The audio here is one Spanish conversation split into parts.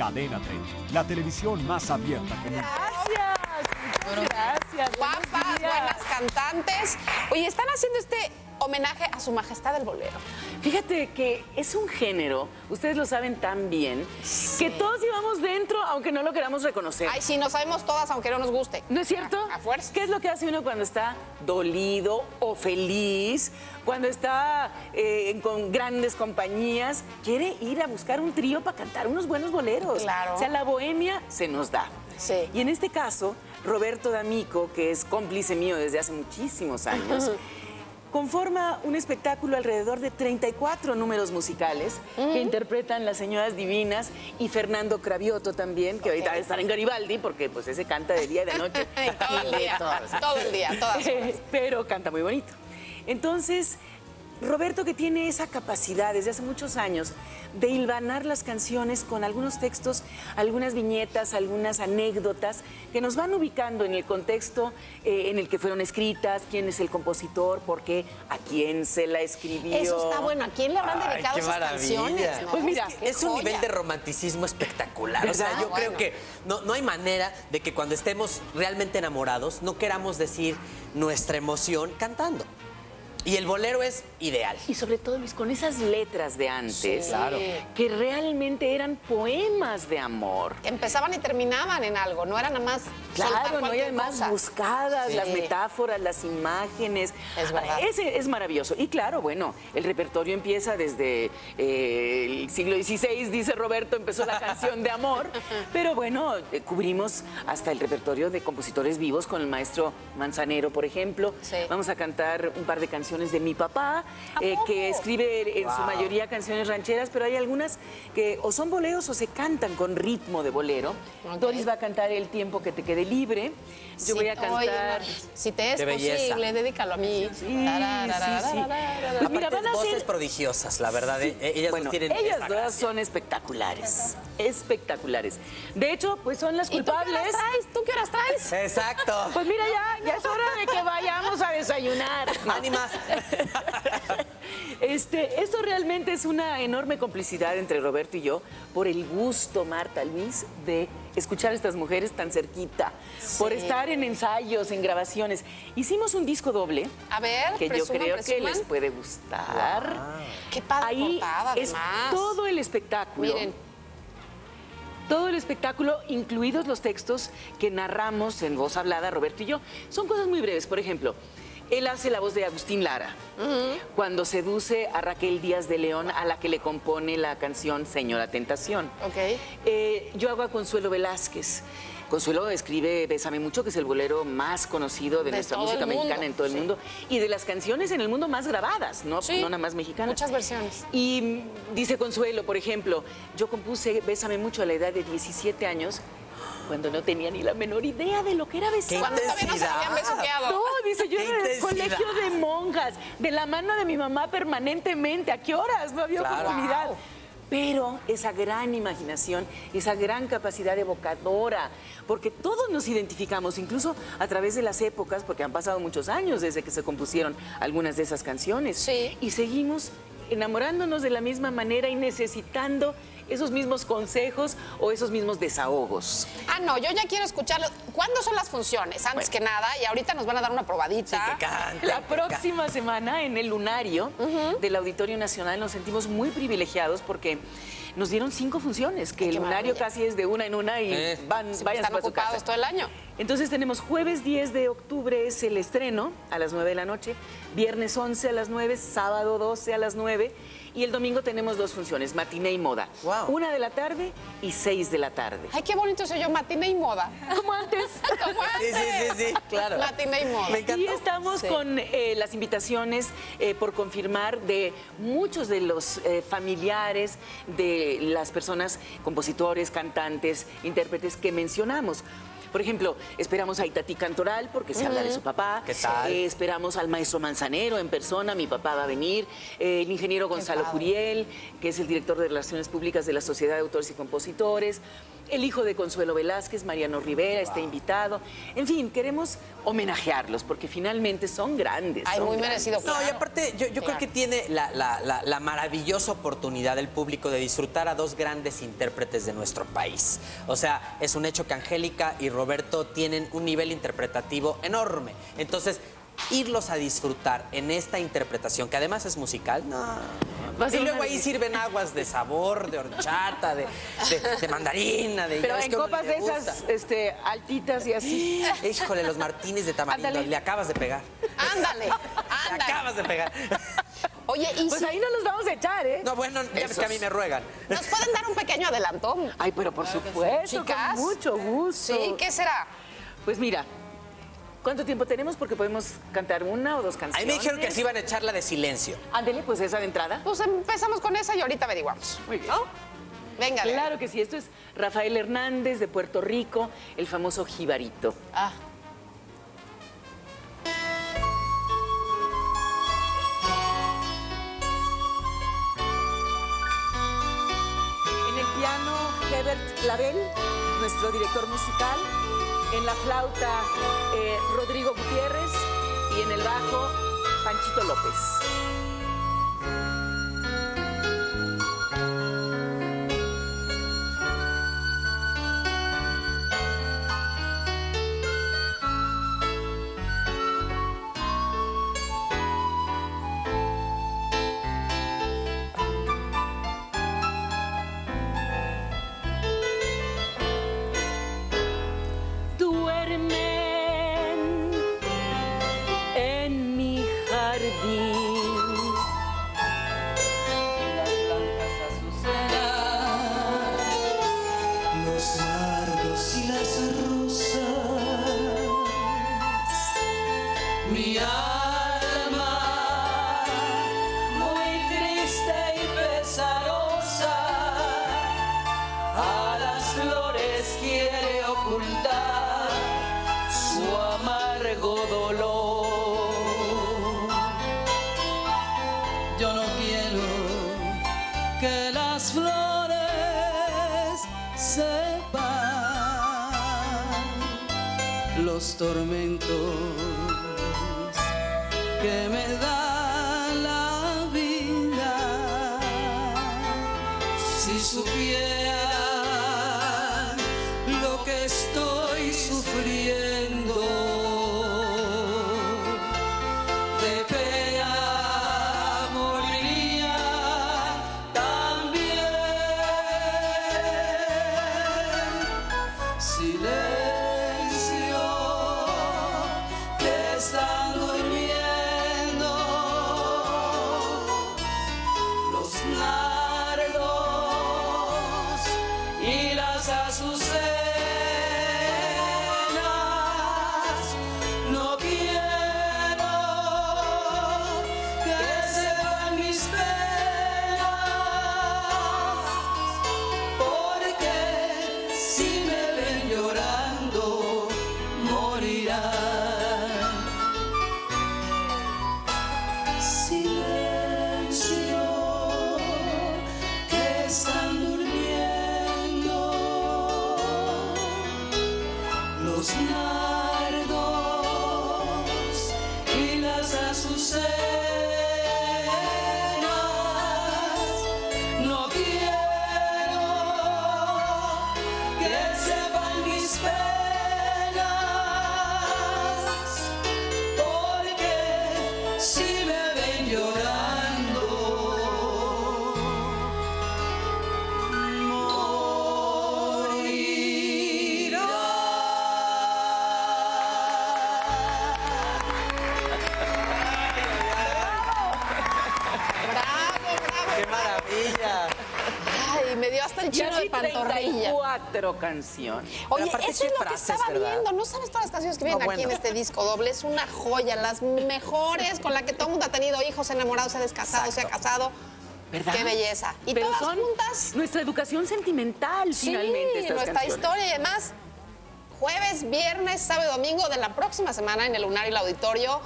Cadena 30, la televisión más abierta que nunca. Gracias. Gracias. Guapas, buenas cantantes. Oye, están haciendo este homenaje a su majestad el bolero. Fíjate que es un género, ustedes lo saben tan bien, que todos llevamos dentro aunque no lo queramos reconocer. Ay, sí, no sabemos todas, aunque no nos guste. ¿No es cierto? A, a fuerza. ¿Qué es lo que hace uno cuando está dolido o feliz? Cuando está eh, con grandes compañías, quiere ir a buscar un trío para cantar unos buenos boleros. Claro. O sea, la bohemia se nos da. Sí. Y en este caso, Roberto D'Amico, que es cómplice mío desde hace muchísimos años, conforma un espectáculo alrededor de 34 números musicales que interpretan las señoras divinas y Fernando Cravioto también, que ahorita debe estar en Garibaldi porque pues ese canta de día y de noche. todo el día, todo el día, todas horas. Pero canta muy bonito. Entonces, Roberto que tiene esa capacidad desde hace muchos años de hilvanar las canciones con algunos textos, algunas viñetas, algunas anécdotas que nos van ubicando en el contexto eh, en el que fueron escritas, quién es el compositor, por qué, a quién se la escribió. Eso está bueno. ¿A quién le habrán Ay, dedicado qué esas maravilla. canciones? no? Pues mira, Es un nivel de romanticismo espectacular. O sea, yo Bueno. creo que no, no hay manera de que cuando estemos realmente enamorados no queramos decir nuestra emoción cantando. Y el bolero es ideal. Y sobre todo, Luis, con esas letras de antes, Sí. Claro. que realmente eran poemas de amor. Empezaban y terminaban en algo, no eran nada más Claro, ¿no? Además cosa. buscadas, Sí. las metáforas, las imágenes. Es verdad. Ese es maravilloso. Y claro, bueno, el repertorio empieza desde eh, el siglo XVI, dice Roberto, empezó la canción de amor. Pero bueno, eh, cubrimos hasta el repertorio de compositores vivos con el maestro Manzanero, por ejemplo. Sí. Vamos a cantar un par de canciones de mi papá, eh, que escribe en su mayoría canciones rancheras, pero hay algunas que o son boleros o se cantan con ritmo de bolero. Ok. Doris va a cantar El tiempo que te quede libre. Yo voy a oye, cantar. no, si te es posible, dedícalo a mí. Sí, sí, sí. Pues mira, van a voces ser- prodigiosas, la verdad. eh, Ellas bueno, no tienen ellas dos gracia. son espectaculares, espectaculares. De hecho, pues son las ¿Y tú qué horas culpables. traes? ¿Tú qué horas traes? Exacto. Pues mira, ya, ya es hora de que vayamos a desayunar. Ánimas. Este, esto realmente es una enorme complicidad entre Roberto y yo por el gusto, Marta Luis, de escuchar a estas mujeres tan cerquita, por estar en ensayos, en grabaciones. Hicimos un disco doble A ver, que yo presuman, creo que les puede gustar. Qué padre Ahí portada, es además. todo el espectáculo. Miren, Todo el espectáculo, incluidos los textos que narramos en voz hablada, Roberto y yo. Son cosas muy breves. Por ejemplo, él hace la voz de Agustín Lara cuando seduce a Raquel Díaz de León, a la que le compone la canción Señora Tentación. ok. Eh, yo hago a Consuelo Velázquez. Consuelo escribe Bésame Mucho, que es el bolero más conocido de, De nuestra música mexicana en todo el sí. mundo y de las canciones en el mundo más grabadas, no, Sí, no nada más mexicanas. muchas versiones. Y mm, dice Consuelo, por ejemplo, yo compuse Bésame Mucho a la edad de 17 años cuando no tenía ni la menor idea de lo que era besar. Cuando todavía no se habían besuqueado. No, dice yo ¡Qué en el colegio de monjas, de la mano de mi mamá permanentemente. ¿A qué horas? No había Claro. oportunidad. Wow. Pero esa gran imaginación, esa gran capacidad evocadora, porque todos nos identificamos, incluso a través de las épocas, porque han pasado muchos años desde que se compusieron algunas de esas canciones. Sí. Y seguimos enamorándonos de la misma manera y necesitando esos mismos consejos o esos mismos desahogos. Ah, no, yo ya quiero escucharlo. ¿Cuándo son las funciones? Antes que nada, y ahorita nos van a dar una probadita. Que cante. La próxima semana en el Lunario del Auditorio Nacional nos sentimos muy privilegiados porque nos dieron cinco funciones, que Ay, el qué Lunario maravilla. casi es de una en una y Eh. van, Sí, vayan están para su ocupados casa. todo el año. Entonces tenemos jueves 10 de octubre es el estreno a las 9 de la noche, viernes 11 a las 9, sábado 12 a las 9 y el domingo tenemos dos funciones, matiné y moda. Guau. Una de la tarde y seis de la tarde. Ay, qué bonito soy yo, matiné y moda. Como antes. Como Sí, sí, sí, antes. sí, claro. Matiné y moda. Me encantó. Y estamos Sí. con eh, las invitaciones eh, por confirmar de muchos de los eh, familiares de las personas, compositores, cantantes, intérpretes que mencionamos. Por ejemplo, esperamos a Itatí Cantoral porque se habla de su papá. ¿Qué tal? Eh, esperamos al maestro Manzanero en persona, mi papá va a venir. Eh, el ingeniero Gonzalo. Curiel, que es el director de Relaciones Públicas de la Sociedad de Autores y Compositores. El hijo de Consuelo Velázquez, Mariano Rivera, está invitado. En fin, queremos homenajearlos porque finalmente son grandes. Ay, son muy grandes. merecido. No, y claro. aparte, yo, yo creo Claro. que tiene la, la- la- la maravillosa oportunidad del público de disfrutar a dos grandes intérpretes de nuestro país. O sea, es un hecho que Angélica y Roberto tienen un nivel interpretativo enorme. Entonces, irlos a disfrutar en esta interpretación, que además es musical, no. Y luego ahí sirven aguas de sabor, de horchata, de, de- de mandarina, de... Pero en copas le de esas este, altitas y así. Híjole, los martines de tamarindo, Ándale. le acabas de pegar. Ándale, Le ándale. acabas de pegar. Oye, y Pues si ahí no los vamos a echar, ¿eh? No, bueno, ya ves que a mí me ruegan. nos pueden dar un pequeño adelantón. Ay, pero por supuesto, Chicas. con mucho gusto. Sí, ¿qué será? Pues mira, ¿cuánto tiempo tenemos? Porque podemos cantar una o dos canciones. mí me dijeron que se iban a echar la de silencio. Ándele, pues esa de entrada. Pues empezamos con esa y ahorita averiguamos. Muy bien. ¿No? Venga, venga. Claro que sí, esto es Rafael Hernández de Puerto Rico, el famoso jibarito. Ah. En el piano, Hebert Clavel, nuestro director musical. En la flauta, eh, Rodrigo Gutiérrez. Y en el bajo, Panchito López. Su amargo dolor. Yo no quiero que las flores sepan los tormentos también. Los 44 canciones. Oye, eso es lo que estaba viendo. No sabes todas las canciones que vienen aquí en este disco doble. Es una joya, las mejores con la que todo el mundo ha tenido hijos, enamorados, se ha descasado, se ha casado. ¿verdad? Qué belleza. Y todas son juntas. Nuestra educación sentimental, finalmente. Estas nuestra historia y además. Jueves, viernes, sábado y domingo de la próxima semana en el Lunar y el Auditorio.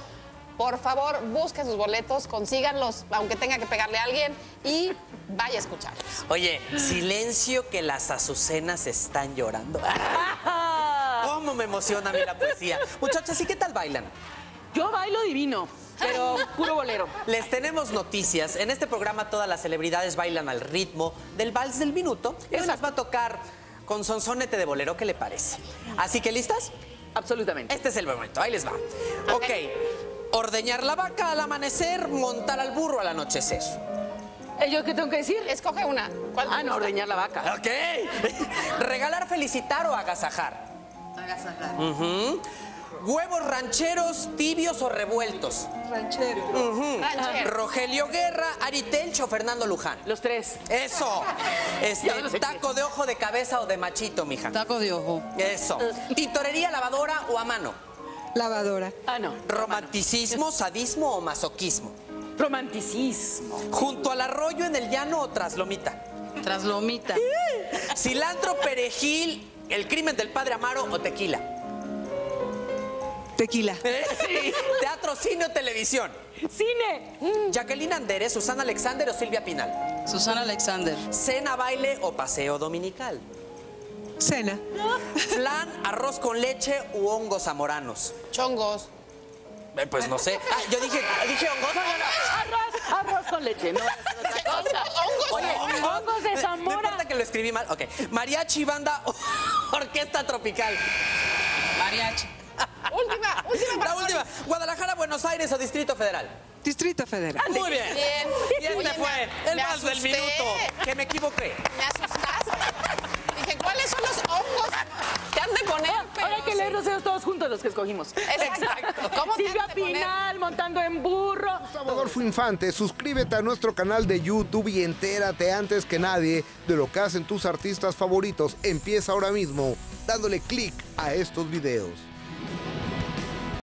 Por favor, busque sus boletos, consíganlos, aunque tenga que pegarle a alguien, y vaya a escucharlos. Oye, silencio que las azucenas están llorando. ¿Cómo me emociona a mí la poesía? Muchachas, ¿y qué tal bailan? Yo bailo divino, pero puro bolero. Les tenemos noticias. En este programa todas las celebridades bailan al ritmo del vals del minuto. Hoy nos va a tocar con sonsonete de bolero. ¿Qué le parece? Así que, ¿listas? Absolutamente. Este es el momento. Ahí les va. Ok. Ordeñar la vaca al amanecer, montar al burro al anochecer. ¿Eh, ¿Yo qué tengo que decir? Escoge una. ¿Cuál te Ah, no, ordeñar la vaca. Ok. Regalar, felicitar o agasajar. Agasajar. Huevos rancheros, tibios o revueltos. Ranchero. Ranchero. Rogelio Guerra, Ari Telch o Fernando Luján. Los tres. Eso. Este, taco de ojo de cabeza o de machito, mija. Taco de ojo. Eso. Tintorería, lavadora o a mano. Lavadora. Ah, no. Romanticismo, sadismo o masoquismo. Romanticismo. Junto al arroyo en el llano o traslomita. Traslomita. Cilantro, perejil, el crimen del padre Amaro o tequila. Tequila. Teatro, cine o televisión. Cine. Jacqueline Anderes, Susana Alexander o Silvia Pinal. Susana Alexander. Cena, baile o paseo dominical. Cena. Flan, arroz con leche u hongos zamoranos. Chongos. Eh, Pues no sé. Ah, yo dije, dije hongos. Arroz, arroz con leche. No, es otra cosa. Hongos. Oye, hongos de Eh, No Zamora. importa que lo escribí mal. Ok. Mariachi, banda, orquesta tropical. Mariachi. Última, última. La última. Guadalajara, Buenos Aires o Distrito Federal. Distrito Federal. Muy bien. Bien. Y este Oye, fue me- el me más del asusté. minuto. Que me equivoqué. Me asustaste. Dije, ¿cuáles son los hongos que han de poner? Ahora hay que leerlos ellos todos juntos los que escogimos. Exacto. ¿Cómo Silvia? Pinal montando en burro. Adolfo Infante, suscríbete a nuestro canal de YouTube y entérate antes que nadie de lo que hacen tus artistas favoritos. Empieza ahora mismo dándole clic a estos videos.